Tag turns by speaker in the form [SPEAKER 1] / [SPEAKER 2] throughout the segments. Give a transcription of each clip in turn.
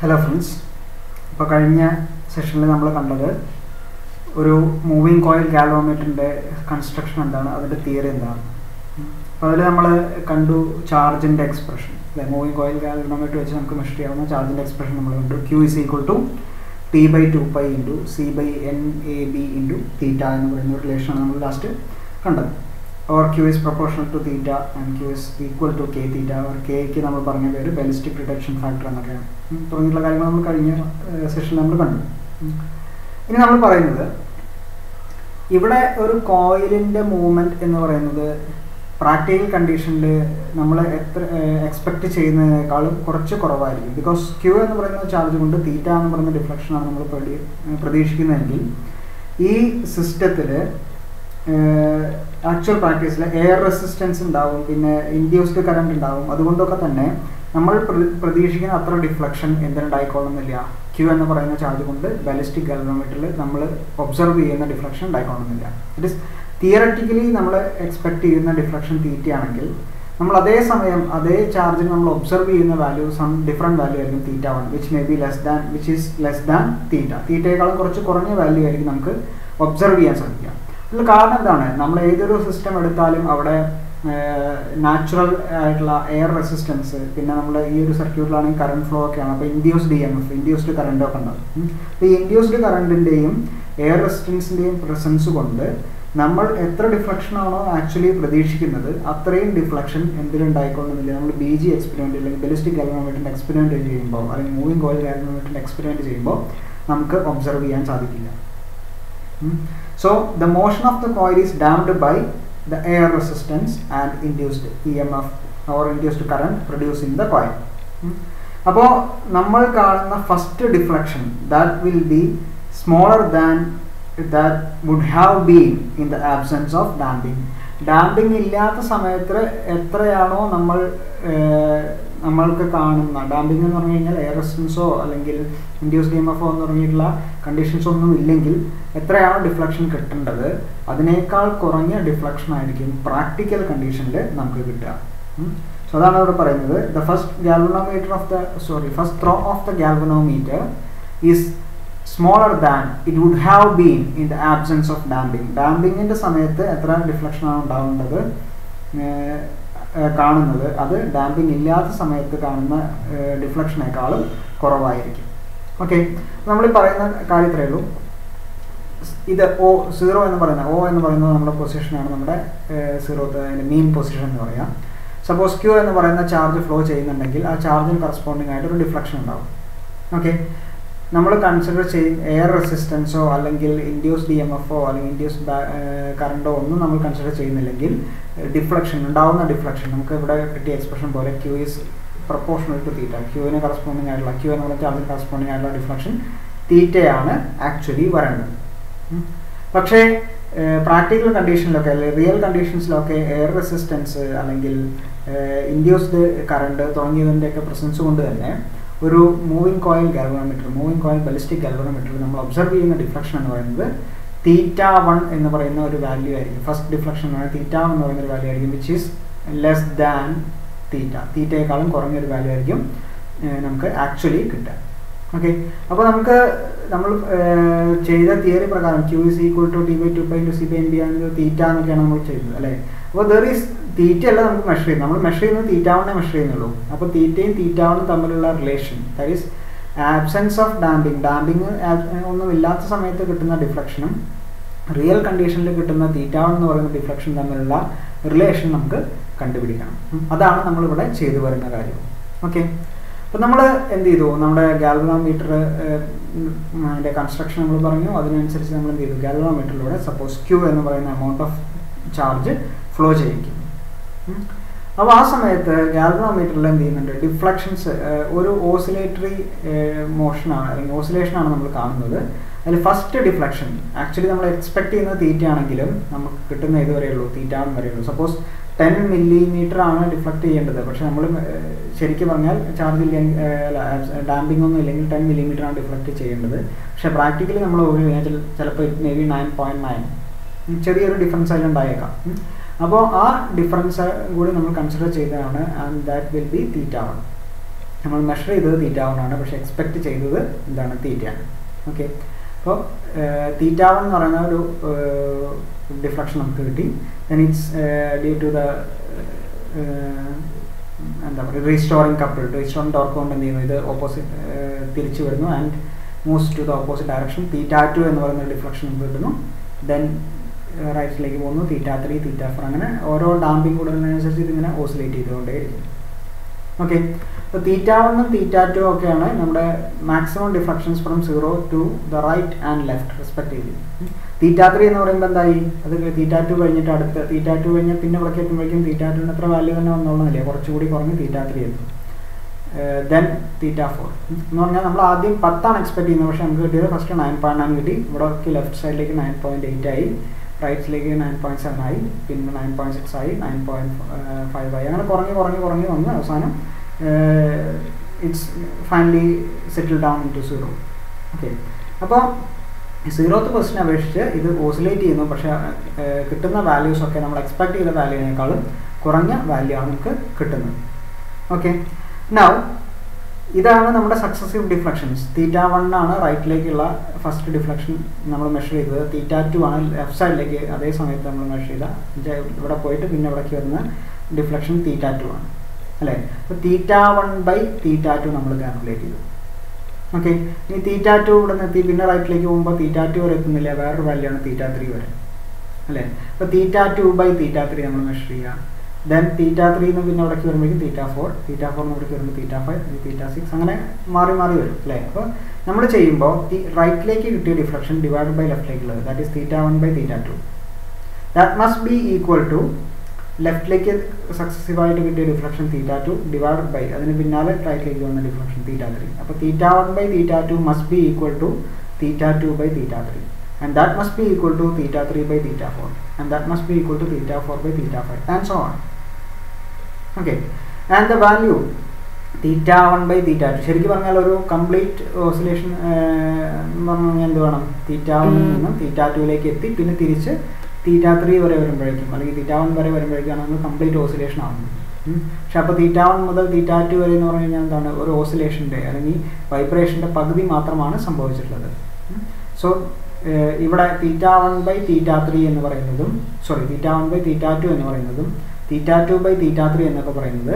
[SPEAKER 1] Hello friends ഇപ്പോൾ കഴിഞ്ഞ സെഷനിൽ നമ്മൾ കണ്ടത് ഒരു മൂവിങ് കോയിൽ ഗാലോമീറ്ററിൻ്റെ കൺസ്ട്രക്ഷൻ എന്താണ് അതിൻ്റെ തിയറി എന്താണ് അപ്പോൾ അതിൽ നമ്മൾ കണ്ടു ചാർജിൻ്റെ എക്സ്പ്രഷൻ അല്ലെ മൂവിങ് കോയിൽ ഗാലോമീറ്റർ വെച്ച് നമുക്ക് മെഷർ ചെയ്യാവുന്ന ചാർജിൻ്റെ എക്സ്പ്രഷൻ നമ്മൾ കണ്ടു Q is equal to T by two pi into C by N A B into theta എന്ന് പറയുന്ന ഒരു റിലേഷനാണ് നമ്മൾ ലാസ്റ്റ് കണ്ടത് or q is proportional to theta and q is equal to k theta or k ക്ക് നമ്മൾ പറഞ്ഞ പേര് ballistic reduction factor എന്നൊക്കെയാണ് തുടങ്ങിയിട്ടുള്ള കാര്യങ്ങൾ നമ്മൾ കഴിഞ്ഞ സെഷനിൽ നമ്മൾ കണ്ടു ഇനി നമ്മൾ പറയുന്നത് ഇവിടെ ഒരു കോയിലിൻ്റെ മൂവ്മെൻറ്റ് എന്ന് പറയുന്നത് പ്രാക്ടിക്കൽ കണ്ടീഷനിൽ നമ്മൾ എത്ര എക്സ്പെക്റ്റ് ചെയ്യുന്നതിനേക്കാളും കുറച്ച് കുറവായിരിക്കും ബിക്കോസ് ക്യൂ എന്ന് പറയുന്ന ചാർജ് കൊണ്ട് തീറ്റ എന്ന് പറയുന്ന ഡിഫ്ലക്ഷനാണ് നമ്മൾ പ്രതീക്ഷിക്കുന്നതെങ്കിൽ ഈ സിസ്റ്റത്തിൽ ആക്ച്വൽ പ്രാക്ടീസിൽ എയർ റെസിസ്റ്റൻസ് ഉണ്ടാവും പിന്നെ ഇൻഡ്യൂസ്ഡ് കറണ്ട് ഉണ്ടാവും അതുകൊണ്ടൊക്കെ തന്നെ നമ്മൾ പ്രതീക്ഷിക്കുന്ന അത്ര ഡിഫ്ലക്ഷൻ എന്തിനുണ്ടായിക്കോളുന്നില്ല ക്യൂ എന്ന് പറയുന്ന ചാർജ് കൊണ്ട് ബാലിസ്റ്റിക് ഗാലനോമീറ്ററിൽ നമ്മൾ ഒബ്സർവ് ചെയ്യുന്ന ഡിഫ്ലക്ഷൻ ഉണ്ടായിക്കോളുന്നില്ല ഇറ്റ് ഇസ് തിയററ്റിക്കലി നമ്മൾ എക്സ്പെക്ട് ചെയ്യുന്ന ഡിഫ്ലക്ഷൻ തീറ്റയാണെങ്കിൽ നമ്മൾ അതേ സമയം അതേ ചാർജിന് നമ്മൾ ഒബ്സർവ് ചെയ്യുന്ന വാല്യൂ സം ഡിഫറെൻറ്റ് വാല്യൂ ആയിരിക്കും theta one which may be less than which is less than theta തീറ്റയേക്കാളും കുറച്ച് കുറഞ്ഞ വാല്യൂ ആയിരിക്കും നമുക്ക് ഒബ്സർവ് ചെയ്യാൻ സാധിക്കുക ഇതിൽ കാരണം എന്താണ് നമ്മൾ ഏതൊരു സിസ്റ്റം എടുത്താലും അവിടെ നാച്ചുറൽ ആയിട്ടുള്ള എയർ റെസിസ്റ്റൻസ് പിന്നെ നമ്മൾ ഈ ഒരു സർക്യൂട്ടിലാണെങ്കിൽ കറണ്ട് ഫ്ലോ ഒക്കെയാണ് അപ്പോൾ induced E M F induced current ഒക്കെ ഉണ്ടാവും അപ്പോൾ ഈ ഇൻഡ്യൂസ്ഡ് കറണ്ടിൻ്റെയും എയർ റെസിസ്റ്റൻസിൻ്റെയും പ്രസൻസ് കൊണ്ട് നമ്മൾ എത്ര ഡിഫ്ലക്ഷൻ ആണോ ആക്ച്വലി പ്രതീക്ഷിക്കുന്നത് അത്രയും ഡിഫ്ലക്ഷൻ എന്തിലുണ്ടായിക്കൊള്ളുന്നില്ല നമ്മൾ ബി ജി എക്സ്പെരിമെൻ്റ് അല്ലെങ്കിൽ ബലിസ്റ്റിക് ഗവൺമെൻറ്റിൻ്റെ എക്സ്പെരിമെൻ്റ് ചെയ്യുമ്പോൾ അല്ലെങ്കിൽ മൂവിങ് കോയിൽ ഗവൺമെൻറ്റിൻ്റെ എക്സ്പെരിമെൻറ്റ് ചെയ്യുമ്പോൾ നമുക്ക് ഒബ്സർവ് ചെയ്യാൻ സാധിക്കില്ല So the motion of the coil is damped by the air resistance and induced EMF or induced current produced in the coil. About Hmm. Above the first deflection that will be smaller than that would have been in the absence of damping. Damping illa the samayathra etrayano നമ്മൾക്ക് കാണുന്ന damping എന്ന് പറഞ്ഞു കഴിഞ്ഞാൽ air റെസ്റ്റൻസോ അല്ലെങ്കിൽ induce game of എന്ന് പറഞ്ഞിട്ടുള്ള conditions ഒന്നും ഇല്ലെങ്കിൽ എത്രയാണോ ഡിഫ്ലക്ഷൻ കിട്ടേണ്ടത് അതിനേക്കാൾ കുറഞ്ഞ ഡിഫ്ലക്ഷൻ ആയിരിക്കും പ്രാക്ടിക്കൽ കണ്ടീഷനിൽ നമുക്ക് കിട്ടുക സോ അതാണ് ഇവിടെ പറയുന്നത് the first galvanometer of the sorry first throw of the galvanometer is smaller than it would have been in the absence of damping ഡാമ്പിങ്ങിൻ്റെ സമയത്ത് എത്ര ഡിഫ്ലക്ഷനാണ് ഉണ്ടാവേണ്ടത് കാണുന്നത് അത് ഡാമ്പിംഗ് ഇല്ലാത്ത സമയത്ത് കാണുന്ന ഡിഫ്ലക്ഷനേക്കാളും കുറവായിരിക്കും ഓക്കെ നമ്മൾ പറയുന്ന കാര്യത്രേ ഉള്ളൂ ഇത് ഒ സീറോ എന്ന് പറയുന്ന ഒ എന്ന് പറയുന്നത് നമ്മുടെ പൊസിഷനാണ് നമ്മുടെ സീറോ അതിൻ്റെ മീൻ പൊസിഷൻ എന്ന് പറയാം സപ്പോസ് ക്യൂ എന്ന് പറയുന്ന ചാർജ് ഫ്ലോ ചെയ്യുന്നുണ്ടെങ്കിൽ ആ ചാർജിന് കറസ്പോണ്ടിങ് ആയിട്ട് ഒരു ഡിഫ്ലക്ഷൻ ഉണ്ടാവും ഓക്കെ നമ്മൾ കൺസിഡർ ചെയ്യും എയർ റെസിസ്റ്റൻസോ അല്ലെങ്കിൽ ഇൻഡ്യൂസ് ഡി എം എഫോ അല്ലെങ്കിൽ ഇൻഡ്യൂസ് കറണ്ടോ ഒന്നും നമ്മൾ കൺസിഡർ ചെയ്യുന്നില്ലെങ്കിൽ ഡിഫ്ലക്ഷൻ ഉണ്ടാവുന്ന ഡിഫ്ലക്ഷൻ നമുക്ക് ഇവിടെ കിട്ടിയ എക്സ്പ്രഷൻ പോലെ Q is proportional to theta ക്യൂവിന് കറസ്പോണ്ടിങ് ആയിട്ടുള്ള ക്യൂ എന്ന് പറഞ്ഞാൽ അതിന് കറസ്പോണ്ടിങ് ആയിട്ടുള്ള ഡിഫ്ലക്ഷൻ തീറ്റയാണ് ആക്ച്വലി വരേണ്ടത് പക്ഷേ പ്രാക്ടിക്കൽ കണ്ടീഷനിലൊക്കെ അല്ലെങ്കിൽ റിയൽ കണ്ടീഷൻസിലൊക്കെ എയർ റെസിസ്റ്റൻസ് അല്ലെങ്കിൽ ഇൻഡ്യൂസ്ഡ് കറണ്ട് തുടങ്ങിയതിൻ്റെയൊക്കെ പ്രസൻസ് കൊണ്ട് തന്നെ ഒരു moving coil galvanometer moving coil ballistic ഗാൽവനോമീറ്ററിൽ നമ്മൾ ഒബ്സർവ് ചെയ്യുന്ന ഡിഫ്ലക്ഷൻ എന്ന് പറയുന്നത് തീറ്റ വൺ എന്ന് പറയുന്ന ഒരു വാല്യൂ ആയിരിക്കും ഫസ്റ്റ് ഡിഫ്ലക്ഷൻ എന്ന് പറയുന്നത് തീറ്റ എന്ന് പറയുന്ന ഒരു വാല്യൂ ആയിരിക്കും which is less than theta തീറ്റയെക്കാളും കുറഞ്ഞൊരു വാല്യൂ ആയിരിക്കും നമുക്ക് ആക്ച്വലി കിട്ടുക ഓക്കെ അപ്പോൾ നമുക്ക് നമ്മൾ ചെയ്ത തിയറി പ്രകാരം Q is equal to D by two by two C by N B ആണെങ്കിൽ തീറ്റ എന്നൊക്കെയാണ് നമ്മൾ ചെയ്തത് അല്ലേ അപ്പോൾ ദർ ഈസ് തീറ്റയല്ല നമുക്ക് മെഷർ ചെയ്യുന്നത് നമ്മൾ മെഷർ ചെയ്യുന്നത് തീറ്റാവണേ മെഷർ ചെയ്യുന്നുള്ളൂ അപ്പോൾ തീറ്റയും തീറ്റാവണും തമ്മിലുള്ള relation that is absence of damping damping ഒന്നും ഇല്ലാത്ത സമയത്ത് കിട്ടുന്ന ഡിഫ്ലക്ഷനും റിയൽ കണ്ടീഷനിൽ കിട്ടുന്ന തീറ്റാവൺ എന്ന് പറയുന്ന ഡിഫ്ലക്ഷൻ തമ്മിലുള്ള റിലേഷൻ നമുക്ക് കണ്ടുപിടിക്കണം അതാണ് നമ്മളിവിടെ ചെയ്തു വരുന്ന കാര്യം ഓക്കെ അപ്പോൾ നമ്മൾ എന്ത് ചെയ്തു നമ്മുടെ ഗാൽവനോമീറ്റർ അതിൻ്റെ കൺസ്ട്രക്ഷൻ നമ്മൾ പറഞ്ഞു അതിനനുസരിച്ച് നമ്മൾ എന്ത് ചെയ്തു ഗാൽവനോമീറ്ററിലൂടെ സപ്പോസ് ക്യൂ എന്ന് പറയുന്ന എമൗണ്ട് ഓഫ് ചാർജ് ഫ്ലോ ചെയ്യിക്കും അപ്പോൾ ആ സമയത്ത് ഗാൽവാമീറ്ററിൽ എന്ത് ചെയ്യുന്നുണ്ട് ഡിഫ്ലക്ഷൻസ് ഒരു ഓസിലേറ്ററി മോഷനാണ് അല്ലെങ്കിൽ ഓസിലേഷനാണ് നമ്മൾ കാണുന്നത് അതിൽ ഫസ്റ്റ് ഡിഫ്ലക്ഷൻ ആക്ച്വലി നമ്മൾ എക്സ്പെക്ട് ചെയ്യുന്നത് തീറ്റ ആണെങ്കിലും നമുക്ക് കിട്ടുന്ന തീറ്റ തീറ്റാണ് വരെയുള്ളൂ സപ്പോസ് ടെൻ മില്ലിമീറ്റർ ആണ് ഡിഫ്ലക്ട് ചെയ്യേണ്ടത് പക്ഷെ നമ്മൾ ശരിക്കും പറഞ്ഞാൽ ചാർജ് ഇല്ലെങ്കിൽ ഡാമ്പിംഗ് ഒന്നും ഇല്ലെങ്കിൽ ടെൻ മില്ലിമീറ്റർ ആണ് ഡിഫ്ലക്ട് ചെയ്യേണ്ടത് പക്ഷെ പ്രാക്ടിക്കലി നമ്മൾ കഴിഞ്ഞാൽ ചിലപ്പോൾ may be nine point nine ചെറിയൊരു ഡിഫറൻസ് അതിൽ ഉണ്ടായേക്കാം അപ്പോൾ ആ ഡിഫറൻസ് കൂടി നമ്മൾ കൺസിഡർ ചെയ്തതാണ് and that will be theta one നമ്മൾ മെഷർ ചെയ്തത് തീറ്റ വൺ ആണ് പക്ഷെ എക്സ്പെക്റ്റ് ചെയ്തത് എന്താണ് തീറ്റയാണ് ഓക്കെ അപ്പോൾ തീറ്റ വൺ എന്ന് പറയുന്ന ഒരു ഡിഫ്ലക്ഷൻ നമുക്ക് കിട്ടി then it's due to the എന്താ പറയുക റീസ്റ്റോറിങ് കപ്പിൾ റീസ്റ്റോറിങ് ടോർക്ക് കൊണ്ട് എന്ത് ചെയ്യുന്നു ഇത് ഓപ്പോസിറ്റ് തിരിച്ചു വരുന്നു and moves to the opposite direction theta two എന്ന് പറയുന്ന ഡിഫ്ലക്ഷൻ നമുക്ക് കിട്ടുന്നു ദെൻ റൈറ്റിലേക്ക് പോകുന്നു തീറ്റ ത്രീ തീറ്റ ഫോർ അങ്ങനെ ഓരോ ഡാമ്പിങ് കൂടുന്നതിനനുസരിച്ച് ഇതിങ്ങനെ ഓസിലേറ്റ് ചെയ്തുകൊണ്ടേയിരിക്കും ഓക്കെ അപ്പോൾ തീറ്റ വണ്ണും തീറ്റ ടു ഒക്കെയാണ് നമ്മുടെ maximum deflections from zero to the right and left ചെയ്ത് തീറ്റ ത്രീ എന്ന് പറയുമ്പോൾ എന്തായി അത് തീറ്റ ടു കഴിഞ്ഞിട്ട് അടുത്ത് തീറ്റ ടു കഴിഞ്ഞാൽ പിന്നെ ഇവിടെ എത്തുമ്പോഴേക്കും തീറ്റ ടുവിന് അത്ര വാല്യൂ തന്നെ വന്നോളുന്നില്ല കുറച്ചുകൂടി കുറഞ്ഞ് തീറ്റ ത്രീ എന്ന് ദെൻ തീറ്റ ഫോർ എന്ന് പറഞ്ഞാൽ നമ്മൾ ആദ്യം പത്താണ് എക്സ്പെക്ട് ചെയ്യുന്നത് പക്ഷേ നമുക്ക് കിട്ടിയത് ഫസ്റ്റ് നയൻ പോയിൻ്റ് നയൻ കിട്ടി ഇവിടെ ലെഫ്റ്റ് സൈഡിലേക്ക് നയൻ പോയിൻറ്റ് എയ്റ്റ് ആയി റൈറ്റ്സിലേക്ക് നയൻ പോയിന്റ് സെവൻ ആയി പിന്നെ നയൻ പോയിന്റ് സിക്സ് ആയി നയൻ പോയിന്റ് ഫൈവ് ആയി അങ്ങനെ കുറഞ്ഞ് കുറഞ്ഞ് കുറഞ്ഞ് വന്ന് അവസാനം it's finally settle down into zero okay അപ്പോൾ സീറോത്ത് പെർസെൻ്റ് അപേക്ഷിച്ച് ഇത് ഓസിലേറ്റ് ചെയ്യുന്നു പക്ഷേ കിട്ടുന്ന വാല്യൂസ് ഒക്കെ നമ്മൾ എക്സ്പെക്ട് ചെയ്ത വാല്യൂനേക്കാളും കുറഞ്ഞ വാല്യൂ ആണ് നമുക്ക് കിട്ടുന്നത് ഓക്കെ നാവ് ഇതാണ് നമ്മുടെ സക്സസീവ് ഡിഫ്ലക്ഷൻസ് തീറ്റ വൺ ആണ് റൈറ്റിലേക്കുള്ള ഫസ്റ്റ് ഡിഫ്ലക്ഷൻ നമ്മൾ മെഷർ ചെയ്തത് തീറ്റ ടു ആണ് ലെഫ്റ്റ് സൈഡിലേക്ക് അതേ സമയത്ത് നമ്മൾ മെഷർ ചെയ്ത ഇവിടെ പോയിട്ട് പിന്നെ ഇവിടേക്ക് വരുന്ന ഡിഫ്ലക്ഷൻ തീറ്റ ടു ആണ് അല്ലേ അപ്പോൾ theta one by theta two നമ്മൾ കാൽക്കുലേറ്റ് ചെയ്തു ഓക്കെ ഇനി തീറ്റ ടു ഇവിടെ നിന്ന് എത്തി പിന്നെ റൈറ്റിലേക്ക് പോകുമ്പോൾ തീറ്റ ടു വരെ എത്തുന്നില്ല വേറൊരു വാല്യൂ ആണ് തീറ്റ ത്രീ വരെ അല്ലേ അപ്പോൾ theta two by theta three നമ്മൾ മെഷർ ചെയ്യുക ദെൻ തീറ്റ ത്രീ നിന്ന് പിന്നെ അവിടേക്ക് വരുമ്പോഴേക്കും തീറ്റ ഫോർ തീറ്റ ഫോർ നിന്ന് ഇവിടേക്ക് വരുമ്പോൾ തീറ്റ ഫൈവ് തീറ്റ സിക്സ് അങ്ങനെ മാറി മാറി വരും അല്ലേ അപ്പോൾ നമ്മൾ ചെയ്യുമ്പോൾ ഈ റൈറ്റിലേക്ക് കിട്ടിയ ഡിഫ്ലക്ഷൻ ഡിവൈഡ് ബൈ ലെഫ്റ്റിലേക്കുള്ളത് that is theta one by theta two that must be equal to ലെഫ്റ്റിലേക്ക് സക്സസീവ് ആയിട്ട് കിട്ടിയ deflection theta two divide by അതിന് പിന്നാലെ റൈറ്റിലേക്ക് വന്ന ഡിഫ്ലക്ഷൻ തീറ്റ ത്രീ അപ്പോൾ theta one by theta two must be equal to theta two by theta three and that must be equal to theta three by theta four and that must be equal to theta four by theta five and so on. Okay and the value theta one by theta two ശരിക്കും പറഞ്ഞാൽ ഒരു complete oscillation എന്ന് പറഞ്ഞു കഴിഞ്ഞാൽ എന്ത് വേണം തീറ്റ വണ്ണിൽ നിന്നും തീറ്റ ടുവിലേക്ക് എത്തി പിന്നെ തിരിച്ച് തീറ്റ ത്രീ വരെ വരുമ്പോഴേക്കും അല്ലെങ്കിൽ തീറ്റ വൺ വരെ വരുമ്പോഴേക്കാണ് നമ്മൾ കംപ്ലീറ്റ് ഓസിലേഷൻ ആവുന്നത് പക്ഷെ അപ്പോൾ തീറ്റ വൺ മുതൽ തീറ്റ ടു വരെ എന്ന് പറഞ്ഞു കഴിഞ്ഞാൽ എന്താണ് ഒരു ഓസിലേഷൻ്റെ അല്ലെങ്കിൽ വൈബ്രേഷൻ്റെ പകുതി മാത്രമാണ് സംഭവിച്ചിട്ടുള്ളത് സോ ഇവിടെ theta one by theta three എന്ന് പറയുന്നതും sorry theta one by theta two എന്ന് പറയുന്നതും theta by theta 3 എന്നൊക്കെ പറയുന്നത്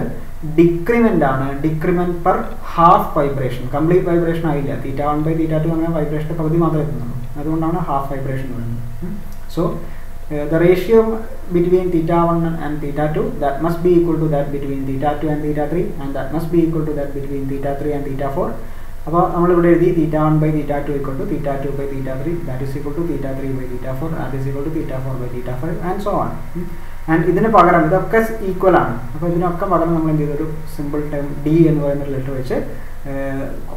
[SPEAKER 1] ഡിക്രിമെന്റ് ആണ് decrement per half vibration complete vibration ആയില്ല थीटा 1 / थीटा 2 വന്നാൽ वाइब्रेशन ഒക്കെ മാത്രമേ എത്തുന്നുണ്ട് അതുകൊണ്ടാണ് ഹാഫ് വൈബ്രേഷൻ വരുന്നത് so the ratio between theta 1 and theta 2 that must be equal to that between theta 2 and theta 3 and that must be equal to that between theta 3 and theta 4 അപ്പോൾ നമ്മൾ ഇവിടെ എഴുതി theta 1 / theta 2 = theta 2 / theta 3 = theta 3 / theta 4 = theta 4 / theta 5 and so on and ഇതിന് പകരം ഇതൊക്കെ equal ആണ് അപ്പോൾ ഇതിനൊക്കെ പകരം നമ്മൾ എന്ത് ചെയ്തൊരു സിമ്പിൾ ടൈം ഡി എന്ന് പറയുന്ന ലെറ്റർ വെച്ച്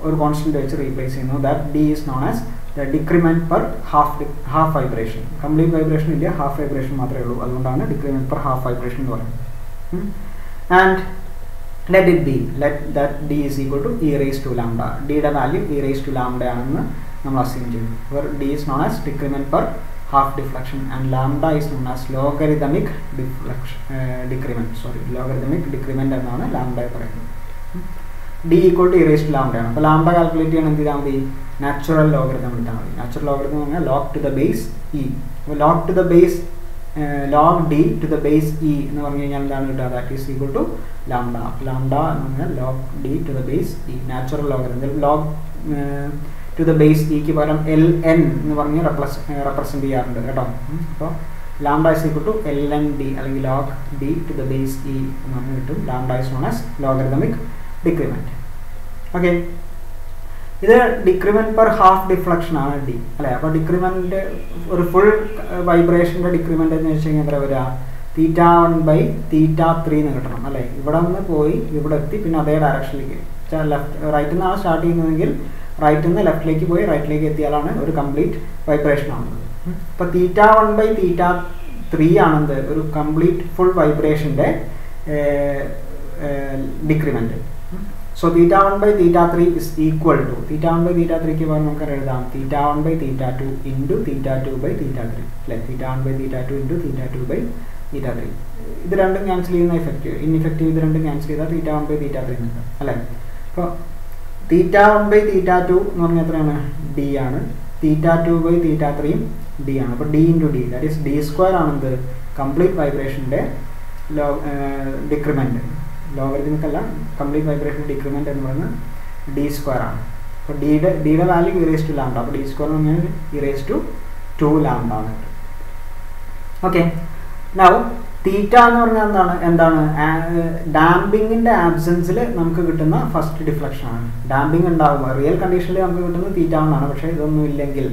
[SPEAKER 1] ഒരു കോൺസ്റ്റന്റ് വെച്ച് റീപ്ലേസ് ചെയ്യുന്നു that D is known as the decrement per half half vibration complete vibration ഇല്ല ഹാഫ് വൈബ്രേഷൻ മാത്രമേ ഉള്ളൂ അതുകൊണ്ടാണ് ഡിക്രിമെന്റ് പെർ ഹാഫ് വൈബ്രേഷൻ എന്ന് പറയുന്നത് and let it be let that d is equal to e raised to lambda d യുടെ value e raised to lambda ആണെന്ന് നമ്മൾ assume ചെയ്യുന്നു d is known as decrement per half deflection and lambda is known as logarithmic deflection uh, decrement sorry logarithmic decrement എന്നാണ് ലാംഡയെ പറയുന്നത് D equal to e raise to ലാംഡയാണ് അപ്പോൾ lambda calculate ചെയ്യണം എന്ത് ചെയ്താൽ മതി നാച്ചുറൽ ലോഗറിതം എടുത്താൽ മതി നാച്ചുറൽ ലോഗറിതം എന്ന് പറഞ്ഞാൽ log to the base e അപ്പോൾ log to the base log D to the base e എന്ന് പറഞ്ഞു കഴിഞ്ഞാൽ എന്താണ് കിട്ടുക that is equal to lambda lambda എന്ന് പറഞ്ഞാൽ log D to the base e natural logarithm log to the base ഇക്ക് പകരം എൽ എൻ എന്ന് പറഞ്ഞ് റെപ്ലസ് റെപ്രസെൻറ്റ് ചെയ്യാറുണ്ട് കേട്ടോ അപ്പോൾ lambda is equal to L N D അല്ലെങ്കിൽ log D to the base e എന്ന് പറഞ്ഞ് കിട്ടും lambda is known as logarithmic decrement okay ഇത് ഡിക്രിമെൻറ്റ് പെർ ഹാഫ് ഡിഫ്ലക്ഷൻ ആണ് ഡി അല്ലേ അപ്പോൾ ഡിക്രിമെൻറ്റ് ഒരു ഫുൾ വൈബ്രേഷൻ്റെ ഡിക്രിമെൻ്റ് എന്ന് വെച്ച് കഴിഞ്ഞാൽ എത്ര വരിക theta one by theta three എന്ന് കിട്ടണം അല്ലേ ഇവിടെ നിന്ന് പോയി ഇവിടെ എത്തി പിന്നെ അതേ ഡയറക്ഷനിലേക്ക് ലെഫ്റ്റ് റൈറ്റിൽ നിന്നാണ് സ്റ്റാർട്ട് ചെയ്യുന്നതെങ്കിൽ റൈറ്റിൽ നിന്ന് ലെഫ്റ്റിലേക്ക് പോയി റൈറ്റിലേക്ക് എത്തിയാലാണ് ഒരു കംപ്ലീറ്റ് വൈബ്രേഷൻ ആവുന്നത് അപ്പൊ theta one by theta three ആണെന്ത് ഒരു കംപ്ലീറ്റ് ഫുൾ വൈബ്രേഷന്റെ decrement so theta one by theta three is equal to theta one by theta ത്രീക്ക് പകരം നമുക്ക് എഴുതാം theta one by theta two into theta two by theta three അല്ലെ theta one by theta two into theta two by theta three ഇത് രണ്ടും cancel ചെയ്യുന്ന effect effective ഇൻഇഫക്റ്റീവ് ഇത് രണ്ടും ക്യാൻസൽ ചെയ്താൽ theta one by theta three അല്ലേ അപ്പോൾ theta one by theta two എന്ന് പറഞ്ഞാൽ എത്രയാണ് ഡി ആണ് തീറ്റ ടു ബൈ തീറ്റ ത്രീയും ഡി ആണ് അപ്പോൾ D into D that is D square ആണെന്ത് കംപ്ലീറ്റ് വൈബ്രേഷൻ്റെ ലോ ഡിക്രിമെൻറ്റ് ലോഗരിതമിക്കല്ല കംപ്ലീറ്റ് വൈബ്രേഷൻ ഡിക്രിമെൻറ്റ് എന്ന് പറയുന്നത് ഡി സ്ക്വയർ ആണ് അപ്പോൾ ഡിയുടെ ഡിയുടെ വാല്യൂ ഇറേസ് ടു ലാംഡ അപ്പോൾ ഡി സ്ക്വയർ എന്ന് പറഞ്ഞാൽ ഇറേസ് ടു ടു ലാംഡ ആണ് ഓക്കെ now തീറ്റ എന്ന് പറഞ്ഞാൽ എന്താണ് എന്താണ് ഡാമ്പിങ്ങിന്റെ ആബ്സെൻസിൽ നമുക്ക് കിട്ടുന്ന ഫസ്റ്റ് ഡിഫ്ലക്ഷൻ ആണ് ഡാമ്പിങ് ഉണ്ടാകുമ്പോൾ റിയൽ കണ്ടീഷനിൽ നമുക്ക് കിട്ടുന്നത് തീറ്റ എന്നാണ് പക്ഷേ ഇതൊന്നും ഇല്ലെങ്കിൽ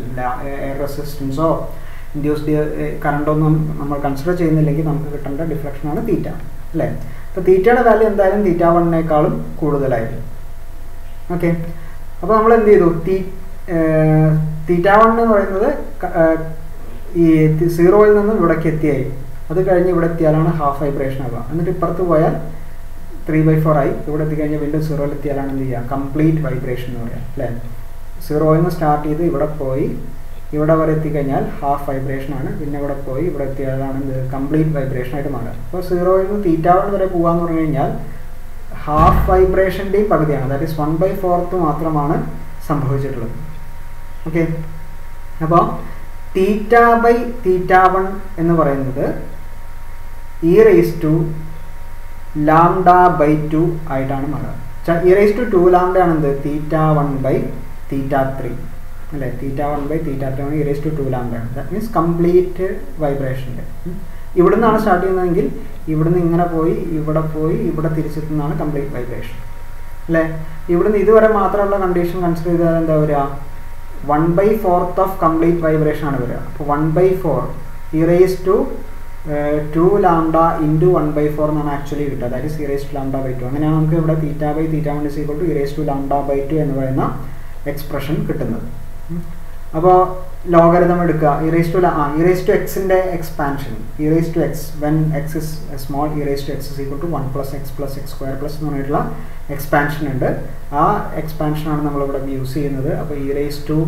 [SPEAKER 1] എയർ റെസിസ്റ്റൻസോ ഇൻഡ്യൂസ്ഡ് കറണ്ടൊന്നും നമ്മൾ കൺസിഡർ ചെയ്യുന്നില്ലെങ്കിൽ നമുക്ക് കിട്ടേണ്ട ഡിഫ്ലക്ഷനാണ് തീറ്റ അല്ലേ അപ്പോൾ തീറ്റയുടെ വാല്യൂ എന്തായാലും തീറ്റ വണ്ണിനേക്കാളും കൂടുതലായിരിക്കും ഓക്കെ അപ്പോൾ നമ്മൾ എന്ത് ചെയ്തു തീ തീറ്റ വൺ എന്ന് പറയുന്നത് ഈ സീറോയിൽ നിന്നും ഇവിടേക്ക് എത്തിയായി അത് കഴിഞ്ഞ് ഇവിടെ എത്തിയാലാണ് ഹാഫ് വൈബ്രേഷൻ ആവുക എന്നിട്ട് ഇപ്പുറത്ത് പോയാൽ ത്രീ ബൈ ഫോർ ആയി ഇവിടെ എത്തിക്കഴിഞ്ഞാൽ വീണ്ടും സീറോയിൽ എത്തിയാലാണ് എന്ത് ചെയ്യുക കംപ്ലീറ്റ് വൈബ്രേഷൻ എന്ന് പറയാം അല്ലേ സീറോയിൽ നിന്ന് സ്റ്റാർട്ട് ചെയ്ത് ഇവിടെ പോയി ഇവിടെ വരെ എത്തിക്കഴിഞ്ഞാൽ ഹാഫ് വൈബ്രേഷൻ ആണ് പിന്നെ ഇവിടെ പോയി ഇവിടെ എത്തിയാലാണ് എന്ത് കംപ്ലീറ്റ് വൈബ്രേഷൻ ആയിട്ട് മാറുക അപ്പോൾ സീറോയിൽ നിന്ന് തീറ്റ വൺ വരെ പോകാമെന്ന് പറഞ്ഞു കഴിഞ്ഞാൽ ഹാഫ് വൈബ്രേഷൻ്റെയും പകുതിയാണ് അതായത് വൺ ബൈ ഫോർത്ത് മാത്രമാണ് സംഭവിച്ചിട്ടുള്ളത് ഓക്കെ അപ്പോൾ തീറ്റ ബൈ തീറ്റ വൺ എന്ന് പറയുന്നത് e raise to lambda by two ആയിട്ടാണ് മാറുക e raise to two lambda ആണ് എന്ത് theta one by theta three അല്ലേ theta one by theta three ആണ് e raise to two lambda ആണ് ദാറ്റ് മീൻസ് കംപ്ലീറ്റ് വൈബ്രേഷൻ്റെ ഇവിടുന്നാണ് സ്റ്റാർട്ട് ചെയ്യുന്നതെങ്കിൽ ഇവിടുന്ന് ഇങ്ങനെ പോയി ഇവിടെ പോയി ഇവിടെ തിരിച്ചെത്തുന്നതാണ് കംപ്ലീറ്റ് വൈബ്രേഷൻ അല്ലേ ഇവിടുന്ന് ഇതുവരെ മാത്രമുള്ള കണ്ടീഷൻ കൺസിഡർ ചെയ്താൽ എന്താ വരിക one by fourth of complete vibration ആണ് വരിക അപ്പോൾ one by four e raise to two lambda into one by four എന്നാണ് ആക്ച്വലി കിട്ടുക അതായത് e raise to lambda by two അങ്ങനെയാണ് നമുക്ക് ഇവിടെ theta by theta one is to e raise to lambda by two എന്ന് പറയുന്ന എക്സ്പ്രഷൻ കിട്ടുന്നത് അപ്പോൾ ലോഗരിതം എടുക്കുക ഇറേസ് e ടു ആ ഇറേസ് ടു എക്സിൻ്റെ expansion e raise to X when X is small erase to X is equal to one plus X plus X square plus എന്ന് പറഞ്ഞിട്ടുള്ള expansion ഉണ്ട് ആ എക്സ്പാൻഷനാണ് നമ്മളിവിടെ യൂസ് ചെയ്യുന്നത് അപ്പോൾ ഇറേസ് e ടു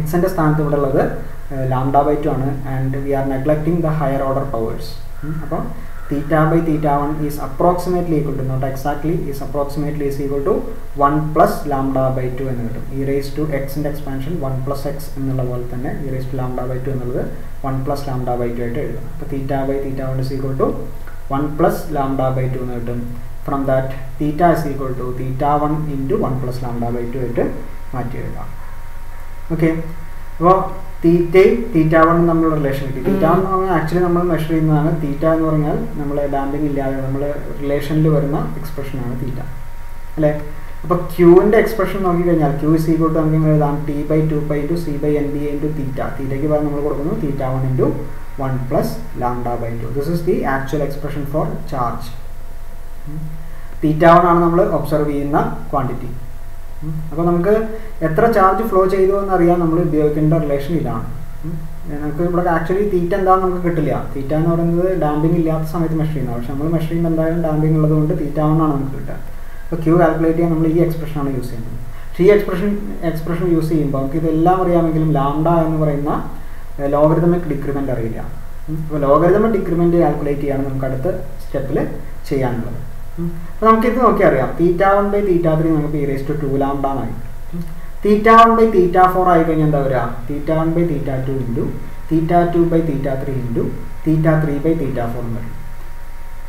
[SPEAKER 1] എക്സിൻ്റെ സ്ഥാനത്ത് ഇവിടെ ഉള്ളത് ലാംഡ ബൈ ടു ആണ് and we are neglecting the higher order powers അപ്പോൾ theta by theta one is approximately equal to not exactly is approximately is equal to one plus lambda by two എന്ന് കിട്ടും e raise to എക്സിൻ്റെ expansion one plus X എന്നുള്ള പോലെ തന്നെ e raise to lambda by two എന്നുള്ളത് one plus lambda by two ആയിട്ട് എഴുതും അപ്പോൾ theta by theta one is equal to one plus lambda by two എന്ന് കിട്ടും from that theta is equal to theta one into one plus lambda by two ആയിട്ട് മാറ്റി എഴുതാം okay അപ്പോൾ തീറ്റയും തീറ്റ വൺ തമ്മിലുള്ള റിലേഷൻ കിട്ടി തീറ്റ ആക്ച്വലി നമ്മൾ മെഷർ ചെയ്യുന്നതാണ് തീറ്റ എന്ന് പറഞ്ഞാൽ നമ്മളെ ഡാമ്പിങ് ഇല്ലാതെ നമ്മളെ റിലേഷനിൽ വരുന്ന എക്സ്പ്രഷനാണ് തീറ്റ അല്ലേ അപ്പോൾ ക്യൂവിന്റെ എക്സ്പ്രഷൻ കഴിഞ്ഞാൽ ക്യൂ സി ഈക്വൾ നമുക്ക് എഴുതാം T by two by two C by N B two theta തീറ്റയ്ക്ക് പകരം നമ്മൾ കൊടുക്കുന്നു theta one into one plus lambda by two this is the actual expression for charge theta one ആണ് നമ്മൾ observe ചെയ്യുന്ന quantity അപ്പോൾ നമുക്ക് എത്ര ചാർജ് ഫ്ലോ ചെയ്തു എന്നറിയാൻ നമ്മൾ ഉപയോഗിക്കേണ്ട റിലേഷൻ ഇതാണ് നമുക്ക് ഇവിടെ ആക്ച്വലി തീറ്റ എന്താണെന്ന് നമുക്ക് കിട്ടില്ല തീറ്റ എന്ന് പറയുന്നത് ഡാമ്പിംഗ് ഇല്ലാത്ത സമയത്ത് മെഷർ ചെയ്യുന്നത് പക്ഷെ നമ്മൾ മെഷർ ചെയ്യുമ്പോൾ എന്തായാലും ഡാമ്പിംഗ് ഉള്ളത് കൊണ്ട് തീറ്റ കൊണ്ടാണ് നമുക്ക് കിട്ടുക അപ്പോൾ ക്യൂ കാൽക്കുലേറ്റ് ചെയ്യാൻ നമ്മൾ ഈ എക്സ്പ്രഷനാണ് യൂസ് ചെയ്യുന്നത് ഈ എക്സ്പ്രഷൻ എക്സ്പ്രഷൻ യൂസ് ചെയ്യുമ്പോൾ നമുക്ക് ഇതെല്ലാം അറിയാമെങ്കിലും ലാംഡ എന്ന് പറയുന്ന ലോഗരിതമിക് ഡിക്രിമെൻ്റ് അറിയില്ല അപ്പോൾ ലോഗരിതമിക് ഡിക്രിമെൻ്റ് കാൽക്കുലേറ്റ് ചെയ്യാണ് നമുക്ക് അടുത്ത സ്റ്റെപ്പിൽ ചെയ്യാനുള്ളത് അപ്പോൾ നമുക്കിത് നോക്കിയാൽ അറിയാം theta one by theta three നമുക്ക് ഈ റേസ്റ്റ് ടു ലാംഡാണായി theta one by theta four ആയി കഴിഞ്ഞാൽ എന്താ വരിക theta one by theta two into theta two by theta three into theta three by theta four എന്ന് വരും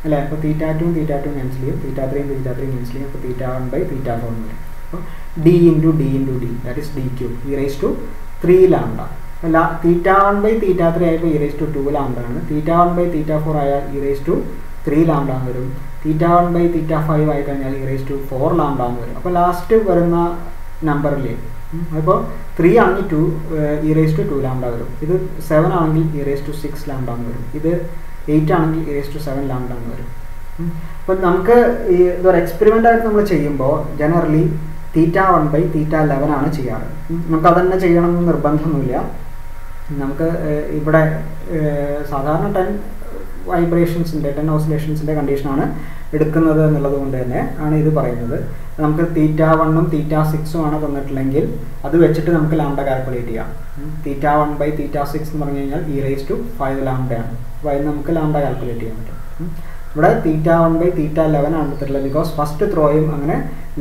[SPEAKER 1] അല്ലേ അപ്പോൾ theta two theta two cancel ചെയ്യും തീറ്റ ത്രീയും തീറ്റ ത്രീ ക്യാൻസൽ ചെയ്യും അപ്പോൾ theta one by theta four എന്ന് വരും അപ്പോൾ D into D into D that is D cube e raise to three lambda അല്ല theta one by theta three ആയപ്പോൾ e raise to two lambda ആണ് theta one by theta four ആയാൽ e raise to three lambda വരും theta one by theta five ആയി കഴിഞ്ഞാൽ e raise to four ലാംഡാന്ന് വരും അപ്പോൾ ലാസ്റ്റ് വരുന്ന നമ്പറിൽ അപ്പോൾ ത്രീ ആണെങ്കിൽ two e raise to two lambda വരും ഇത് സെവൻ ആണെങ്കിൽ ഇ റേസ് ടു സിക്സ് ലാംഡാന്ന് വരും ഇത് എയ്റ്റ് ആണെങ്കിൽ ഇ റേസ് ടു സെവൻ ലാംഡാന്ന് വരും അപ്പം നമുക്ക് ഈ ഇതൊരു എക്സ്പെരിമെൻ്റ് ആയിട്ട് നമ്മൾ ചെയ്യുമ്പോൾ generally theta one by theta eleven ആണ് ചെയ്യാറ് നമുക്ക് അതന്നെ തന്നെ ചെയ്യണം എന്ന് നിർബന്ധമൊന്നുമില്ല നമുക്ക് ഇവിടെ സാധാരണ ടെൻ വൈബ്രേഷൻസിൻ്റെ ടെൻ ഓസിലേഷൻസിൻ്റെ കണ്ടീഷനാണ് എടുക്കുന്നത് എന്നുള്ളത് കൊണ്ട് തന്നെ ആണ് ഇത് പറയുന്നത് നമുക്ക് തീറ്റ വണ്ണും തീറ്റ സിക്സും ആണ് തന്നിട്ടില്ലെങ്കിൽ അത് വെച്ചിട്ട് നമുക്ക് ലാംഡ കാൽക്കുലേറ്റ് ചെയ്യാം theta one by theta six എന്ന് പറഞ്ഞു കഴിഞ്ഞാൽ ഈ റേസ് ടു ഫൈവ് ലാംഡയാണ് അപ്പോൾ അതിന് നമുക്ക് ലാംഡ കാൽക്കുലേറ്റ് ചെയ്യാൻ പറ്റും ഇവിടെ theta one by theta eleven ആണ് എടുത്തിട്ടുള്ളത് ബിക്കോസ് ഫസ്റ്റ് ത്രോയും അങ്ങനെ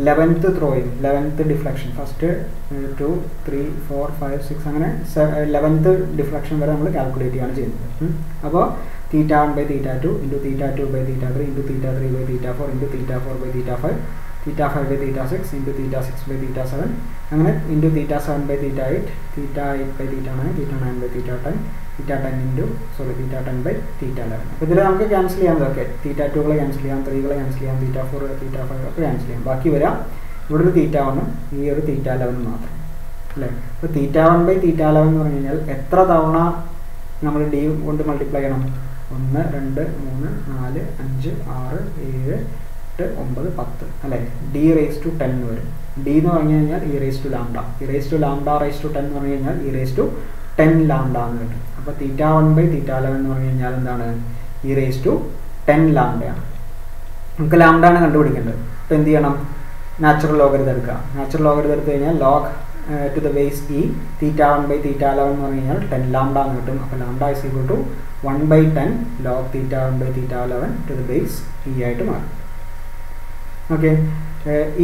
[SPEAKER 1] ലെവൻത്ത് ത്രോയും eleventh deflection first two three four five six അങ്ങനെ ലെവൻത്ത് ഡിഫ്ലക്ഷൻ വരെ നമ്മൾ കാൽക്കുലേറ്റ് ചെയ്യുകയാണ് ചെയ്യുന്നത് അപ്പോൾ theta 1 by theta 2 into theta 2 by theta 3 into theta 3 by theta 4 into theta 4 by theta 5 theta 5 by theta 6 into theta 6 by theta 7 അങ്ങനെ into theta 7 by theta 8 theta 8 by theta 9 theta 9 by theta 10 theta 10 into sorry theta 10 by theta 11 അപ്പോൾ ഇതിൽ നമുക്ക് cancel ചെയ്യാം ഇതൊക്കെ theta 2 കളെ cancel ചെയ്യാം 3 കളെ cancel ചെയ്യാം theta 4 theta 5 ഒക്കെ ക്യാൻസൽ ചെയ്യാം ബാക്കി വരാം ഇവിടെ ഒരു തീറ്റ വണ്ണും ഈ ഒരു തീറ്റ ലെവൻ മാത്രം അല്ലേ അപ്പോൾ theta one by theta eleven എന്ന് പറഞ്ഞു കഴിഞ്ഞാൽ എത്ര തവണ നമ്മൾ ഡി കൊണ്ട് മൾട്ടിപ്ലൈ ചെയ്യണം ഒന്ന് രണ്ട് മൂന്ന് നാല് അഞ്ച് ആറ് ഏഴ് എട്ട് ഒമ്പത് പത്ത് അല്ലെ ഡി റേസ് ടു ടെൻ വരും ഡി എന്ന് പറഞ്ഞു കഴിഞ്ഞാൽ ഈ റേസ് ടു ലാംഡ ഈ raise to lambda raise to ten എന്ന് പറഞ്ഞു കഴിഞ്ഞാൽ ഈ റേസ് ടു ടെൻ ലാംഡ എന്ന് കിട്ടും അപ്പോൾ theta one by theta eleven എന്ന് പറഞ്ഞു കഴിഞ്ഞാൽ എന്താണ് ഈ റേസ് ടു ടെൻ ലാംഡയാണ് നമുക്ക് ലാംഡ ആണ് കണ്ടുപിടിക്കേണ്ടത് അപ്പോൾ എന്ത് ചെയ്യണം നാച്ചുറൽ ലോഗരുത് എടുക്കുക നാച്ചുറൽ ലോഗരുത് എടുത്തു കഴിഞ്ഞാൽ log to the base e theta one by theta eleven എന്ന് പറഞ്ഞു കഴിഞ്ഞാൽ ടെൻ ലാംഡ എന്ന് കിട്ടും അപ്പോൾ lambda is equal to one by ten log theta one by theta eleven to the base e ആയിട്ട് മാറും ഓക്കെ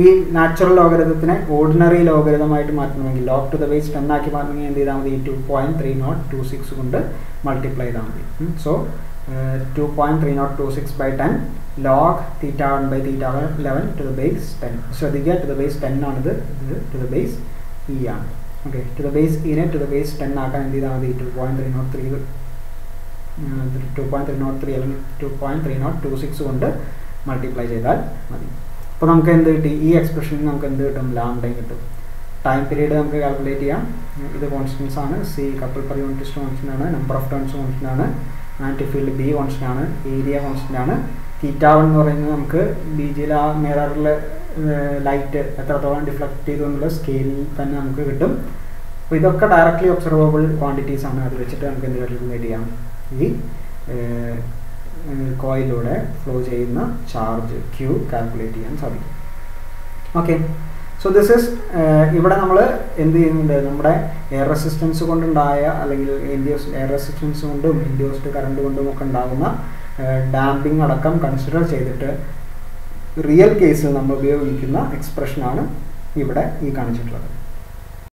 [SPEAKER 1] ഈ നാച്ചുറൽ ലോകരഥത്തിനെ ഓർഡിനറി ലോകരഥമായിട്ട് മാറ്റണമെങ്കിൽ log to the base ten ആക്കി മാറ്റണമെങ്കിൽ എന്ത് ചെയ്താൽ മതി two point three not two six കൊണ്ട് മൾട്ടിപ്ലൈ ചെയ്താൽ മതി so two point three not two six by ten log theta one by theta eleven to the base ten ശ്രദ്ധിക്കുക to the base ten ആണിത് ഇത് ടു ദ ബേസ് ഇ ആണ് okay to the base ഇനെ to the base ten ആക്കാൻ എന്ത് ചെയ്താൽ മതി two point three not three two point three not three അല്ലെങ്കിൽ two point three not two six കൊണ്ട് മൾട്ടിപ്ലൈ ചെയ്താൽ മതി അപ്പോൾ നമുക്ക് എന്ത് കിട്ടി ഈ എക്സ്പ്രഷനിൽ നമുക്ക് എന്ത് കിട്ടും ലാംഡേ കിട്ടും ടൈം പീരീഡ് നമുക്ക് കാൽക്കുലേറ്റ് ചെയ്യാം ഇത് കോൺസ്റ്റൻസ് ആണ് C couple per unit constant ആണ് നമ്പർ ഓഫ് ടേൺസ് കോൺസ്റ്റൻ്റ് ആണ് ആൻറ്റി ഫീൽഡ് ബി കോൺസ്റ്റൻ്റ് ആണ് ഏരിയ കോൺസ്റ്റൻ്റ് ആണ് തീറ്റ വൺ എന്ന് പറയുന്നത് നമുക്ക് ബി ജിയിൽ ആ മിററിൽ ലൈറ്റ് എത്രത്തോളം ഡിഫ്ലക്റ്റ് ചെയ്തു എന്നുള്ള സ്കെയിലിൽ തന്നെ നമുക്ക് കിട്ടും അപ്പോൾ ഇതൊക്കെ ഡയറക്റ്റ്ലി ഒബ്സർവബിൾ ക്വാണ്ടിറ്റീസ് ആണ് അത് വെച്ചിട്ട് നമുക്ക് എന്ത് കാൽക്കുലേറ്റ് ചെയ്യാം ഈ കോയിലൂടെ ഫ്ലോ ചെയ്യുന്ന ചാർജ് ക്യൂ കാൽക്കുലേറ്റ് ചെയ്യാൻ സാധിക്കും ഓക്കെ സോ ദിസ് ഇസ് ഇവിടെ നമ്മൾ എന്ത് ചെയ്യുന്നുണ്ട് നമ്മുടെ എയർ റെസിസ്റ്റൻസ് കൊണ്ടുണ്ടായ അല്ലെങ്കിൽ ഇൻഡ്യൂസ് എയർ റെസിസ്റ്റൻസ് കൊണ്ടും ഇൻഡ്യൂസ്ഡ് കറണ്ട് കൊണ്ടും ഒക്കെ ഉണ്ടാകുന്ന ഡാമ്പിംഗ് അടക്കം കൺസിഡർ ചെയ്തിട്ട് റിയൽ കേസിൽ നമ്മൾ ഉപയോഗിക്കുന്ന എക്സ്പ്രഷനാണ് ഇവിടെ ഈ കാണിച്ചിട്ടുള്ളത്